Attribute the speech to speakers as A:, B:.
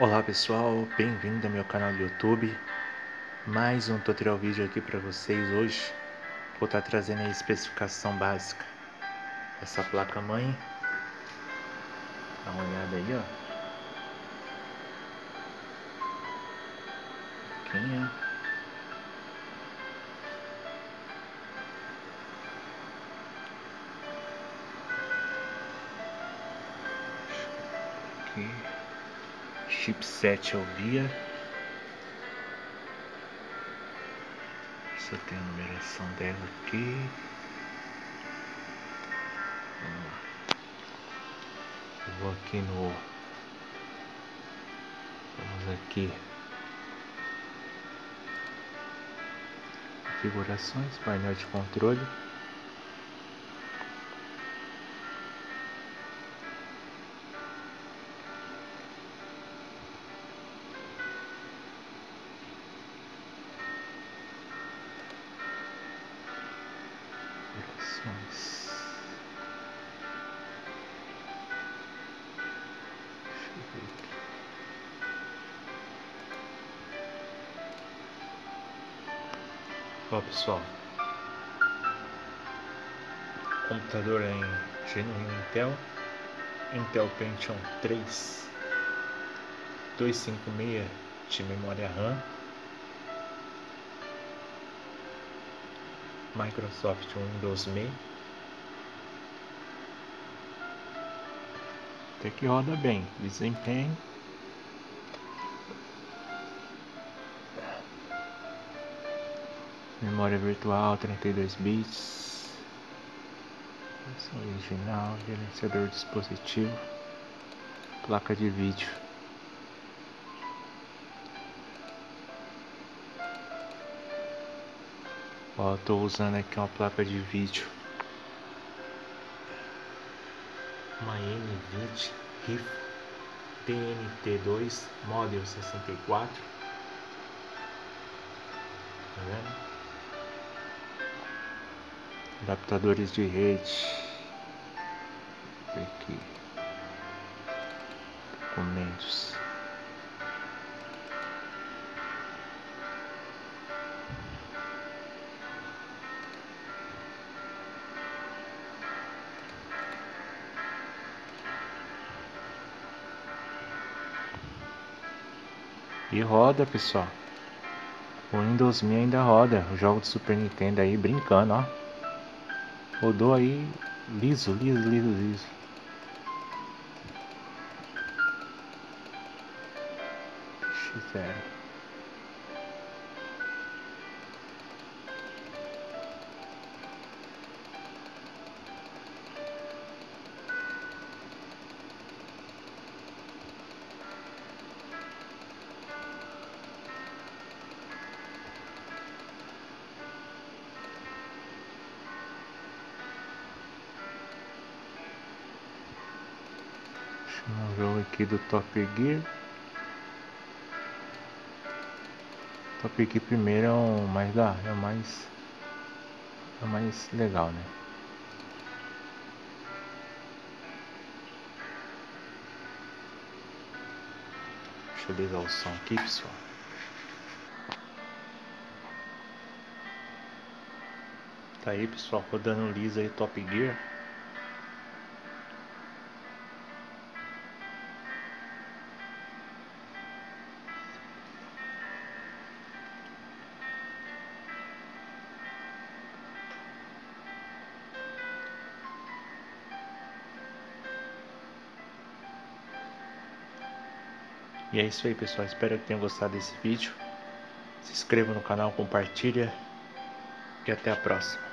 A: Olá pessoal, bem-vindo ao meu canal do YouTube. Mais um tutorial vídeo aqui para vocês hoje. Vou estar tá trazendo a especificação básica dessa placa mãe. Dá uma olhada aí, ó. Pouquinho. Aqui chipset Alvia. Só tem a numeração dela aqui. Eu vou aqui no. Vamos aqui. Configurações, painel de controle. Opções. Ó pessoal, computador é em genuíno Intel, Intel Pentium 3, 256 de memória RAM, Microsoft Windows Me. Até que roda bem, desempenho. Memória virtual 32 bits. original, gerenciador dispositivo, placa de vídeo. Ó, tô usando aqui uma placa de vídeo. Uma N20 RIF TNT2 Model 64. Tá vendo? Adaptadores de rede. Aqui. Documentos. E roda, pessoal. O Windows Me ainda roda. O jogo do Super Nintendo aí brincando, ó. Rodou aí liso, liso, liso, liso. X0. Jogo aqui do Top Gear. Top Gear primeiro é o mais da, é o mais é o mais legal, né? Deixa eu ligar o som aqui, pessoal. Tá aí, pessoal, rodando liso aí Top Gear. E é isso aí pessoal, espero que tenham gostado desse vídeo. Se inscreva no canal, compartilha e até a próxima.